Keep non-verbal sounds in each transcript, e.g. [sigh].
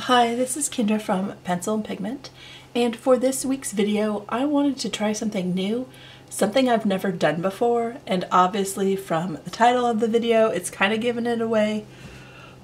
Hi, this is Kindra from Pencil and Pigment, and for this week's video, I wanted to try something new, something I've never done before, and obviously from the title of the video, it's kind of giving it away,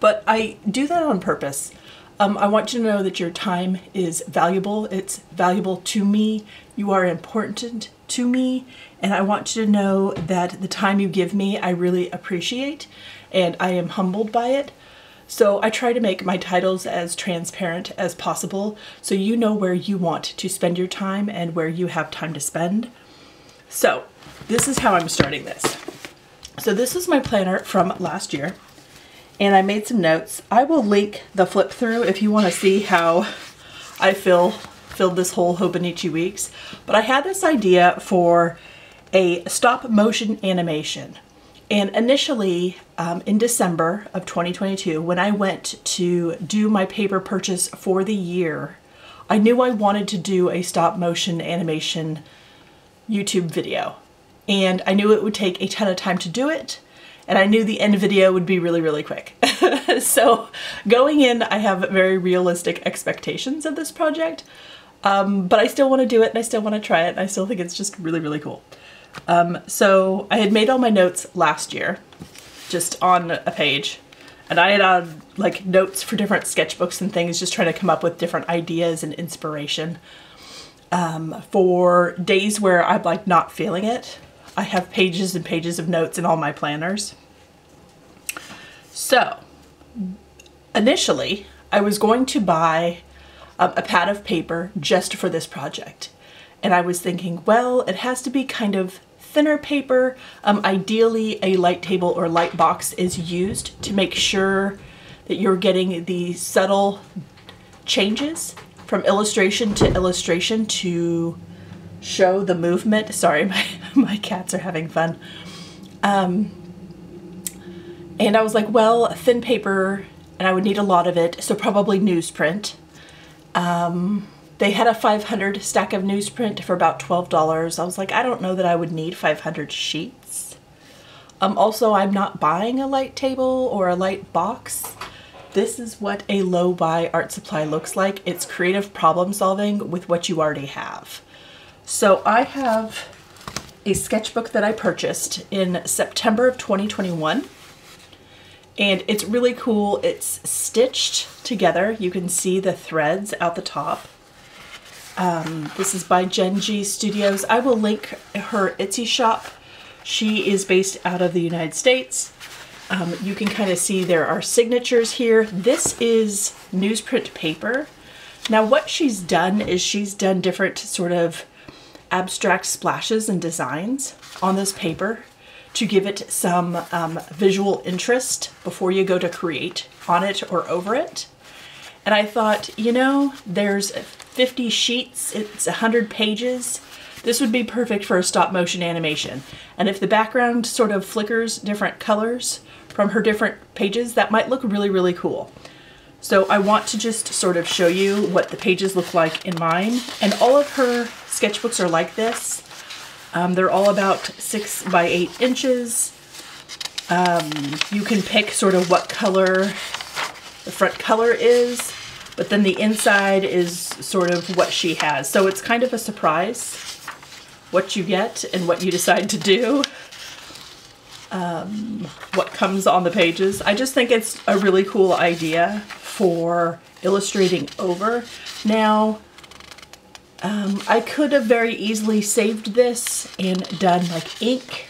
but I do that on purpose. Um, I want you to know that your time is valuable. It's valuable to me. You are important to me, and I want you to know that the time you give me, I really appreciate, and I am humbled by it. So I try to make my titles as transparent as possible so you know where you want to spend your time and where you have time to spend. So this is how I'm starting this. So this is my planner from last year and I made some notes. I will link the flip through if you want to see how I fill filled this whole Hobonichi Weeks. But I had this idea for a stop motion animation. And initially, um, in December of 2022, when I went to do my paper purchase for the year, I knew I wanted to do a stop motion animation YouTube video. And I knew it would take a ton of time to do it. And I knew the end video would be really, really quick. [laughs] so going in, I have very realistic expectations of this project. Um, but I still want to do it and I still want to try it. And I still think it's just really, really cool. Um, so I had made all my notes last year, just on a page. And I had uh, like notes for different sketchbooks and things, just trying to come up with different ideas and inspiration. Um, for days where I'm like not feeling it, I have pages and pages of notes in all my planners. So initially I was going to buy um, a pad of paper just for this project. And I was thinking, well, it has to be kind of thinner paper. Um, ideally, a light table or light box is used to make sure that you're getting the subtle changes from illustration to illustration to show the movement. Sorry, [laughs] my, my cats are having fun. Um, and I was like, well, thin paper, and I would need a lot of it, so probably newsprint. Um, they had a 500 stack of newsprint for about $12. I was like, I don't know that I would need 500 sheets. Um, also, I'm not buying a light table or a light box. This is what a low-buy art supply looks like. It's creative problem solving with what you already have. So I have a sketchbook that I purchased in September of 2021 and it's really cool. It's stitched together. You can see the threads out the top. Um, this is by Jen G Studios. I will link her Etsy shop. She is based out of the United States. Um, you can kind of see there are signatures here. This is newsprint paper. Now what she's done is she's done different sort of abstract splashes and designs on this paper to give it some um, visual interest before you go to create on it or over it. And I thought, you know, there's 50 sheets, it's 100 pages. This would be perfect for a stop motion animation. And if the background sort of flickers different colors from her different pages, that might look really, really cool. So I want to just sort of show you what the pages look like in mine. And all of her sketchbooks are like this. Um, they're all about six by eight inches. Um, you can pick sort of what color the front color is but then the inside is sort of what she has. So it's kind of a surprise what you get and what you decide to do. Um, what comes on the pages. I just think it's a really cool idea for illustrating over. Now, um, I could have very easily saved this and done like ink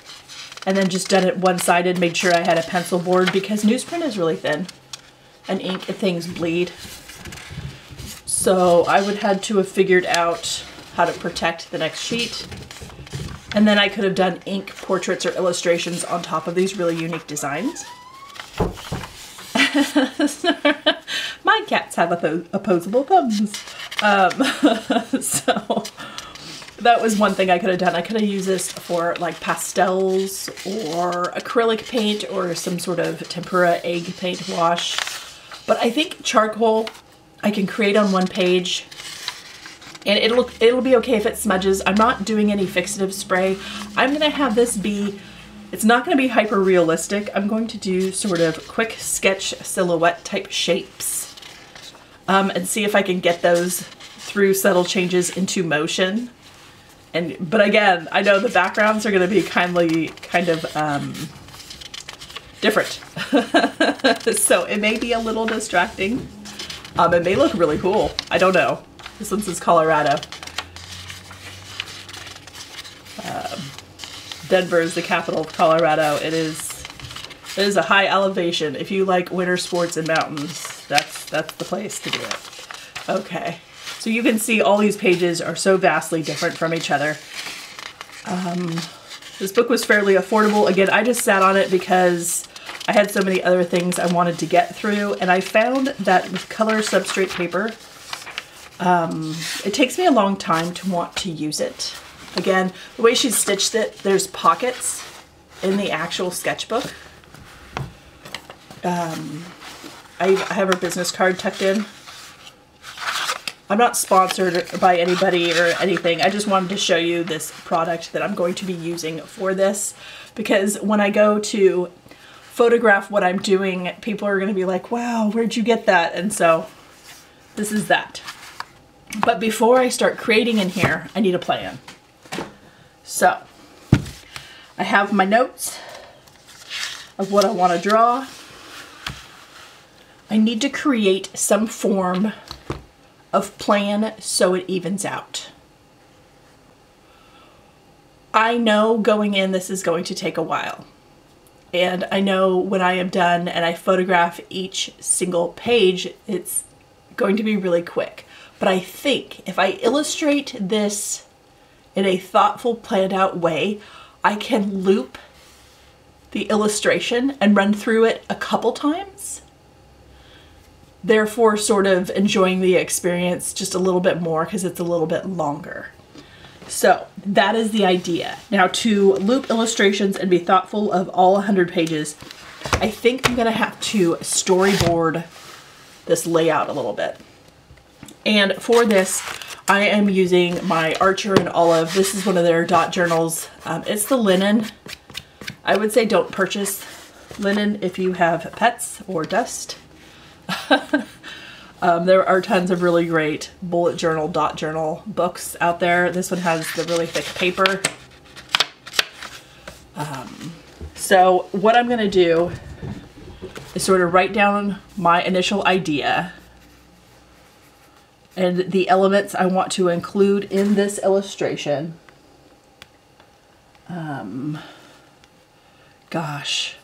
and then just done it one-sided, made sure I had a pencil board because newsprint is really thin and ink things bleed. So I would had to have figured out how to protect the next sheet. And then I could have done ink portraits or illustrations on top of these really unique designs. [laughs] My cats have opposable thumbs. Um, [laughs] so that was one thing I could have done. I could have used this for like pastels or acrylic paint or some sort of tempera egg paint wash. But I think charcoal I can create on one page and it'll it'll be okay if it smudges. I'm not doing any fixative spray. I'm gonna have this be, it's not gonna be hyper realistic. I'm going to do sort of quick sketch silhouette type shapes. um, and see if I can get those through subtle changes into motion. And but again, I know the backgrounds are to be kindly kind of um, different, [laughs] so it may be a little distracting. Um, it may look really cool. I don't know. This one says Colorado. Um, Denver is the capital of Colorado. It is it is a high elevation. If you like winter sports and mountains, that's that's the place to do it. Okay. So you can see all these pages are so vastly different from each other. Um, this book was fairly affordable. Again, I just sat on it because I had so many other things I wanted to get through, and I found that with color substrate paper, um, it takes me a long time to want to use it. Again, the way she stitched it, there's pockets in the actual sketchbook. Um, I, I have her business card tucked in. I'm not sponsored by anybody or anything. I just wanted to show you this product that I'm going to be using for this because when I go to photograph what I'm doing, people are going to be like, wow, where'd you get that? And so this is that. But before I start creating in here, I need a plan. So I have my notes of what I want to draw. I need to create some form of plan so it evens out. I know going in this is going to take a while. And I know when I am done and I photograph each single page, it's going to be really quick. But I think if I illustrate this in a thoughtful, planned out way, I can loop the illustration and run through it a couple times. Therefore, sort of enjoying the experience just a little bit more because it's a little bit longer. So that is the idea. Now to loop illustrations and be thoughtful of all 100 pages, I think I'm gonna have to storyboard this layout a little bit. And for this, I am using my Archer and Olive. This is one of their dot journals. Um, it's the linen. I would say don't purchase linen if you have pets or dust. [laughs] um, there are tons of really great bullet journal, dot journal books out there. This one has the really thick paper. Um, so what I'm going to do is sort of write down my initial idea and the elements I want to include in this illustration. Um, gosh.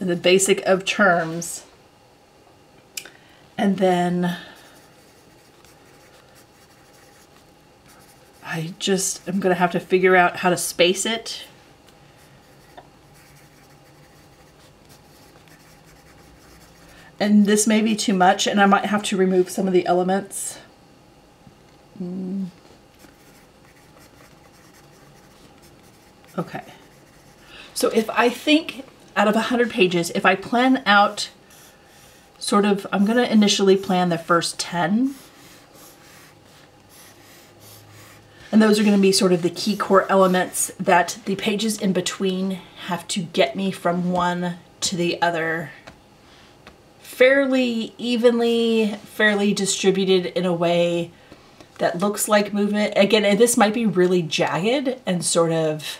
And the basic of terms. And then I just am going to have to figure out how to space it And this may be too much and I might have to remove some of the elements. Mm. Okay. So if I think out of 100 pages, if I plan out sort of, I'm going to initially plan the first 10. And those are going to be sort of the key core elements that the pages in between have to get me from one to the other fairly evenly, fairly distributed in a way that looks like movement. Again, this might be really jagged and sort of,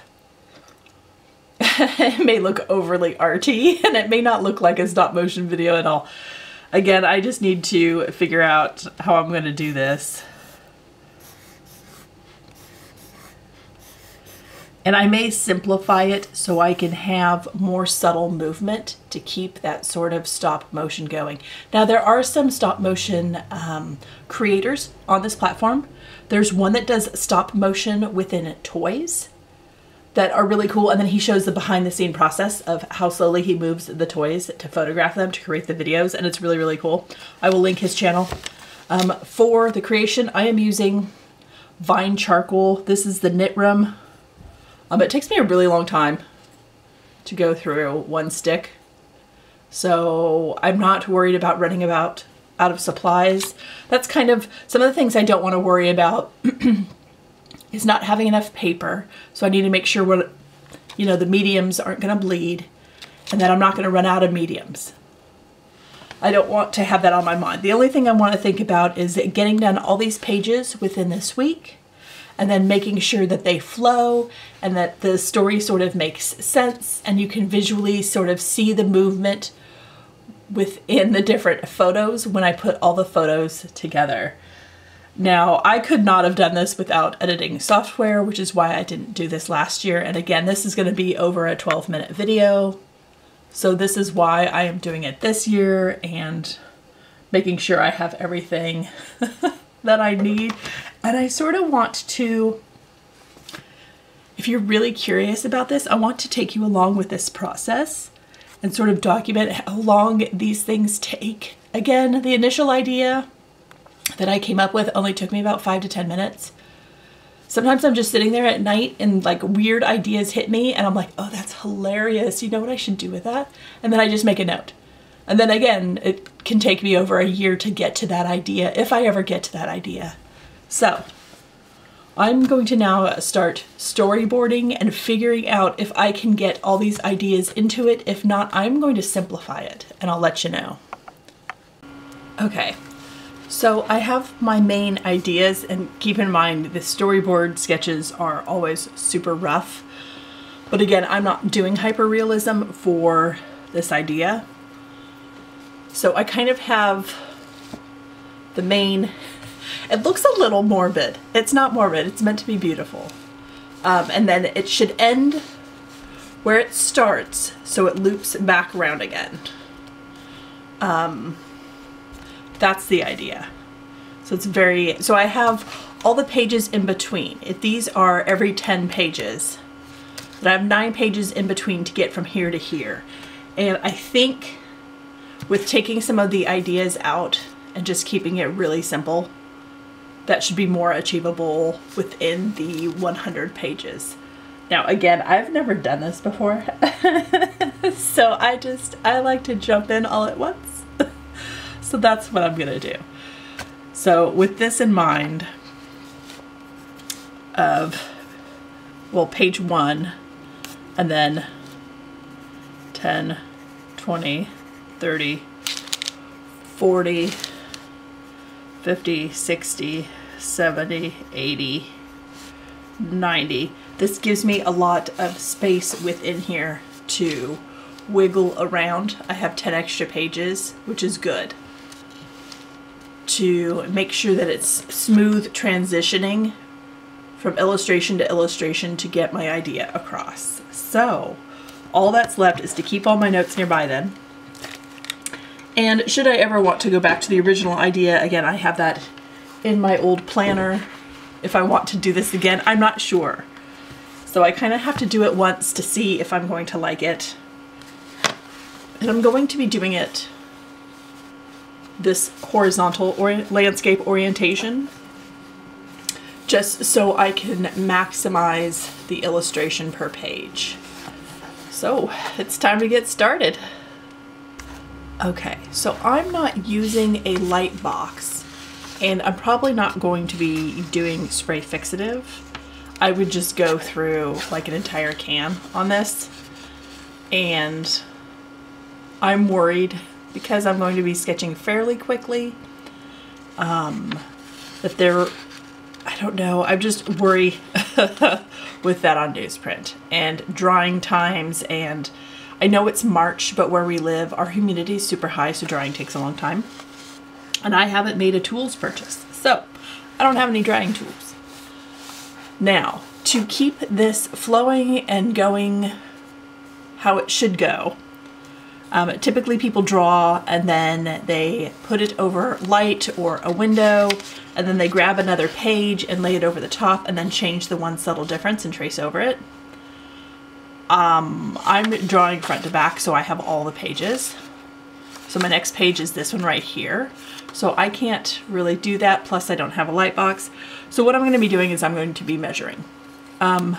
[laughs] it may look overly arty [laughs] and it may not look like a stop motion video at all. Again, I just need to figure out how I'm going to do this. And I may simplify it so I can have more subtle movement to keep that sort of stop motion going. Now there are some stop motion um, creators on this platform. There's one that does stop motion within toys that are really cool. And then he shows the behind the scene process of how slowly he moves the toys to photograph them to create the videos. And it's really, really cool. I will link his channel. Um, for the creation, I am using Vine Charcoal. This is the Nitram um, it takes me a really long time to go through one stick. So I'm not worried about running about out of supplies. That's kind of some of the things I don't want to worry about [clears throat] is not having enough paper. So I need to make sure what, you know, the mediums aren't going to bleed and that I'm not going to run out of mediums. I don't want to have that on my mind. The only thing I want to think about is getting done all these pages within this week and then making sure that they flow and that the story sort of makes sense and you can visually sort of see the movement within the different photos when I put all the photos together. Now, I could not have done this without editing software, which is why I didn't do this last year. And again, this is going to be over a 12 minute video. So this is why I am doing it this year and making sure I have everything [laughs] that I need. And I sort of want to, if you're really curious about this, I want to take you along with this process and sort of document how long these things take. Again, the initial idea that I came up with only took me about five to 10 minutes. Sometimes I'm just sitting there at night and like weird ideas hit me and I'm like, oh, that's hilarious. You know what I should do with that? And then I just make a note. And then again, it can take me over a year to get to that idea, if I ever get to that idea. So I'm going to now start storyboarding and figuring out if I can get all these ideas into it. If not, I'm going to simplify it and I'll let you know. Okay, so I have my main ideas and keep in mind the storyboard sketches are always super rough. But again, I'm not doing hyperrealism for this idea. So I kind of have the main, it looks a little morbid. It's not morbid, it's meant to be beautiful. Um, and then it should end where it starts so it loops back around again. Um, that's the idea. So it's very, so I have all the pages in between. If these are every 10 pages, but I have nine pages in between to get from here to here. And I think with taking some of the ideas out and just keeping it really simple, that should be more achievable within the 100 pages. Now, again, I've never done this before, [laughs] so I just, I like to jump in all at once. So that's what I'm gonna do. So with this in mind of, well, page one, and then 10, 20, 30, 40, 50, 60, 70, 80, 90. This gives me a lot of space within here to wiggle around. I have 10 extra pages, which is good to make sure that it's smooth transitioning from illustration to illustration to get my idea across. So all that's left is to keep all my notes nearby then. And should I ever want to go back to the original idea, again, I have that in my old planner. If I want to do this again, I'm not sure. So I kind of have to do it once to see if I'm going to like it. And I'm going to be doing it this horizontal or landscape orientation just so I can maximize the illustration per page. So it's time to get started. Okay, so I'm not using a light box and I'm probably not going to be doing spray fixative. I would just go through like an entire can on this and I'm worried because I'm going to be sketching fairly quickly. Um, that there, I don't know, I just worry [laughs] with that on newsprint and drying times and I know it's March, but where we live, our humidity is super high, so drying takes a long time. And I haven't made a tools purchase, so I don't have any drying tools. Now, to keep this flowing and going how it should go, um, typically people draw and then they put it over light or a window and then they grab another page and lay it over the top and then change the one subtle difference and trace over it. Um, I'm drawing front to back so I have all the pages. So my next page is this one right here. So I can't really do that, plus I don't have a light box. So what I'm going to be doing is I'm going to be measuring. Um,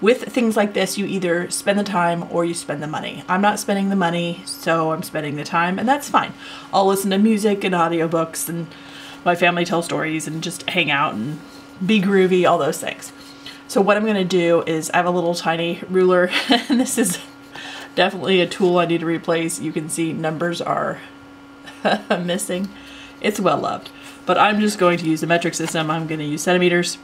with things like this, you either spend the time or you spend the money. I'm not spending the money, so I'm spending the time, and that's fine. I'll listen to music and audiobooks and my family tell stories and just hang out and be groovy, all those things. So what I'm gonna do is I have a little tiny ruler, [laughs] and this is definitely a tool I need to replace. You can see numbers are [laughs] missing. It's well loved. But I'm just going to use the metric system. I'm going to use centimeters.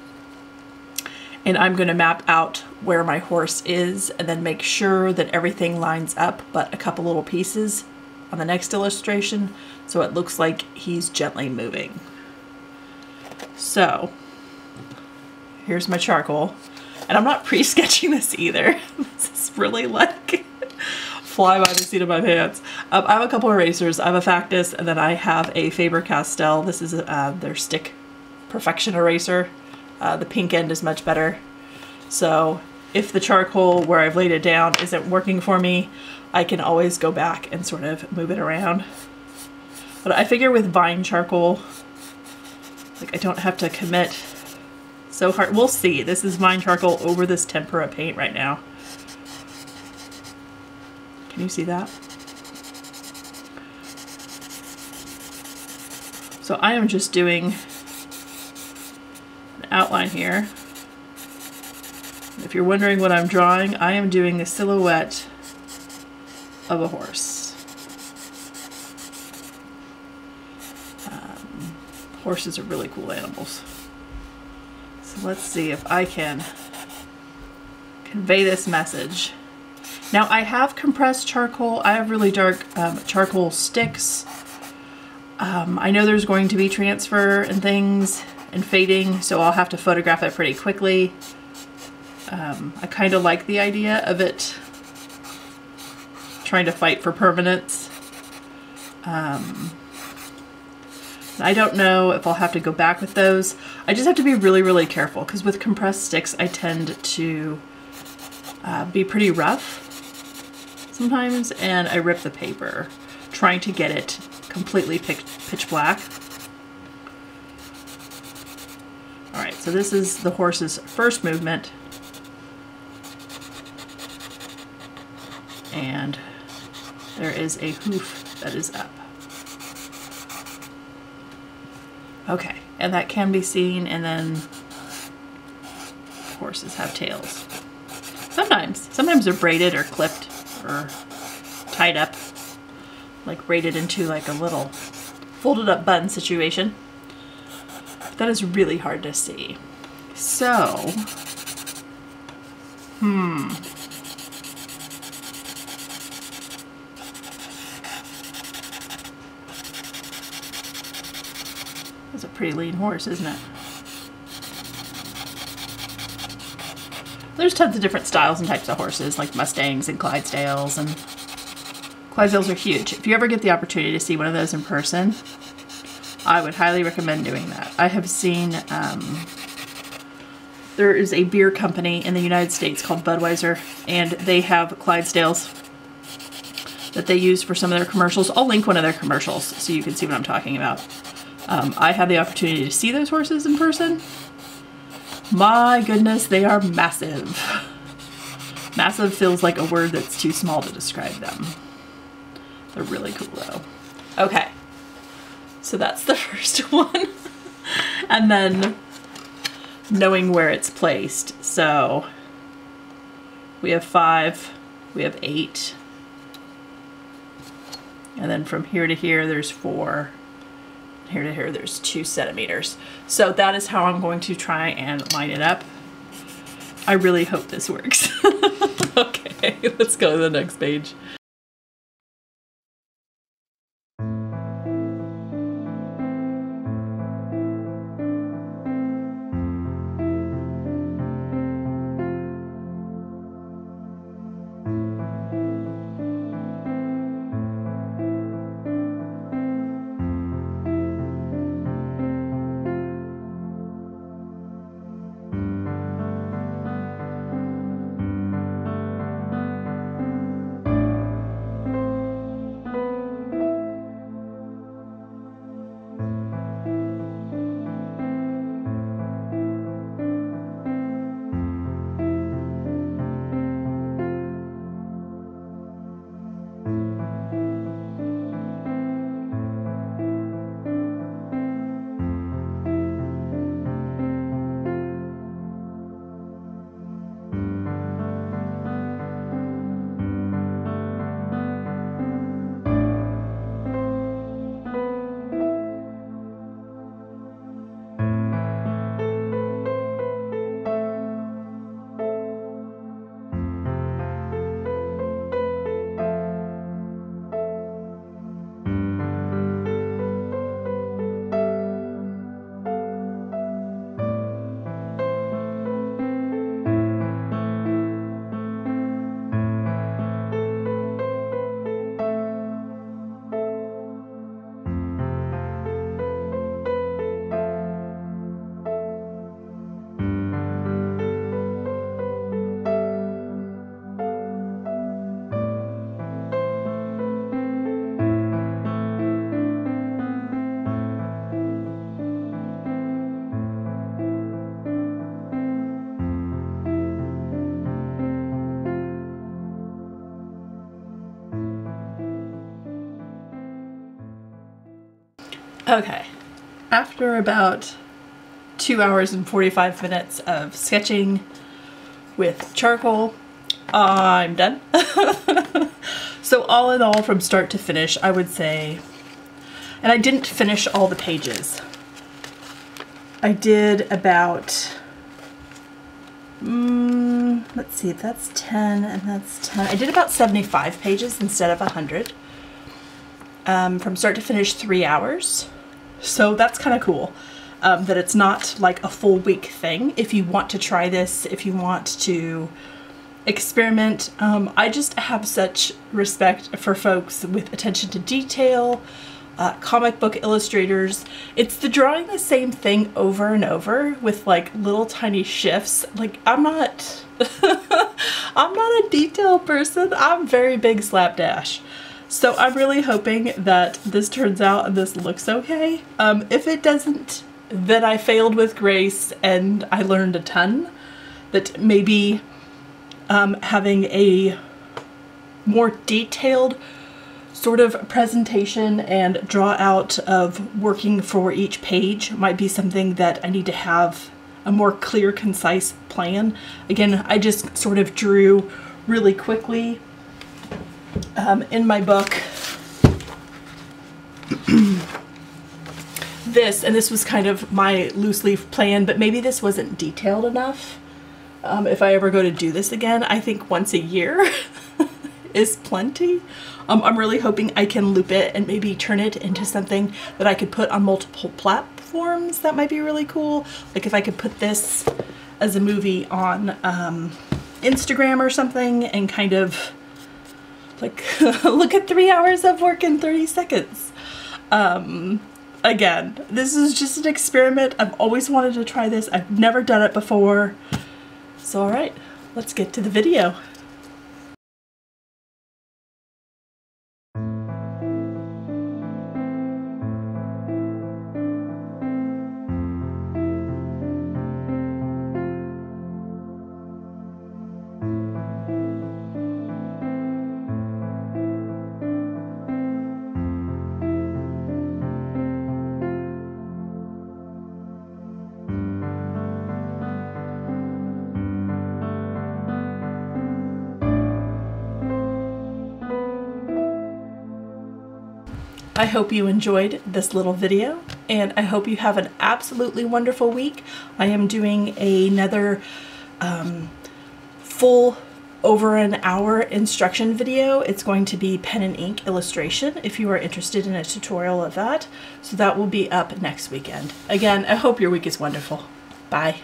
And I'm going to map out where my horse is and then make sure that everything lines up but a couple little pieces on the next illustration so it looks like he's gently moving. So here's my charcoal. And I'm not [laughs] pre-sketching this either. [laughs] this is really like [laughs] fly by the seat of my pants. Um, I have a couple erasers. I have a Factis and then I have a Faber-Castell. This is uh, their stick perfection eraser. Uh, the pink end is much better. So if the charcoal where I've laid it down isn't working for me, I can always go back and sort of move it around. But I figure with vine charcoal, like I don't have to commit so hard. We'll see. This is vine charcoal over this tempera paint right now. Can you see that? So I am just doing outline here. If you're wondering what I'm drawing, I am doing the silhouette of a horse. Horses are really cool animals. So let's see if I can convey this message. Now I have compressed charcoal. I have really dark um, charcoal sticks. Um, I know there's going to be transfer and things and fading, so I'll have to photograph it pretty quickly. Um, I kind of like the idea of it trying to fight for permanence. Um, I don't know if I'll have to go back with those. I just have to be really, really careful because with compressed sticks, I tend to uh, be pretty rough sometimes and I rip the paper trying to get it completely pitch, pitch black. All right, so this is the horse's first movement. And there is a hoof that is up. Okay, and that can be seen, and then horses have tails. Sometimes. Sometimes they're braided or clipped or tied up, like braided into like a little folded up bun situation. That is really hard to see. So, hmm. That's a pretty lean horse, isn't it? There's tons of different styles and types of horses, like Mustangs and Clydesdales, and Clydesdales are huge. If you ever get the opportunity to see one of those in person, I would highly recommend doing that. I have seen, um, there is a beer company in the United States called Budweiser, and they have Clydesdales that they use for some of their commercials. I'll link one of their commercials so you can see what I'm talking about. Um, I had the opportunity to see those horses in person. My goodness, they are massive. Massive feels like a word that's too small to describe them. They're really cool though. Okay, so that's the [laughs] first one. and then knowing where it's placed. So we have five, we have eight, and then from here to here there's four, here to here there's two centimeters. So that is how I'm going to try and line it up. I really hope this works. [laughs] okay, [laughs] let's go to the next page. Okay, after about two hours and 45 minutes of sketching with charcoal, I'm done. [laughs] so all in all, from start to finish, I would say, and I didn't finish all the pages. I did about, mm, let's see, that's 10 and that's 10. I did about 75 pages instead of 100. Um, from start to finish, three hours. So that's kind of cool um, that it's not like a full week thing. If you want to try this, if you want to experiment, um, I just have such respect for folks with attention to detail, uh, comic book illustrators. It's the drawing the same thing over and over with like little tiny shifts. Like I'm not, [laughs] I'm not a detail person. I'm very big slapdash. So I'm really hoping that this turns out and this looks okay. Um, if it doesn't, then I failed with grace and I learned a ton. That maybe um, having a more detailed sort of presentation and draw out of working for each page might be something that I need to have a more clear, concise plan. Again, I just sort of drew really quickly um, in my book this, and this was kind of my loose leaf plan, but maybe this wasn't detailed enough. Um, if I ever go to do this again, I think once a year [laughs] is plenty. Um, I'm really hoping I can loop it and maybe turn it into something that I could put on multiple platforms. That might be really cool. Like if I could put this as a movie on um, Instagram or something and kind of like [laughs] look at three hours of work in 30 seconds. Um, again, this is just an experiment. I've always wanted to try this. I've never done it before. So all right, let's get to the video. I hope you enjoyed this little video and I hope you have an absolutely wonderful week. I am doing another um, full over an hour instruction video. It's going to be pen and ink illustration if you are interested in a tutorial of that. So that will be up next weekend. Again, I hope your week is wonderful. Bye.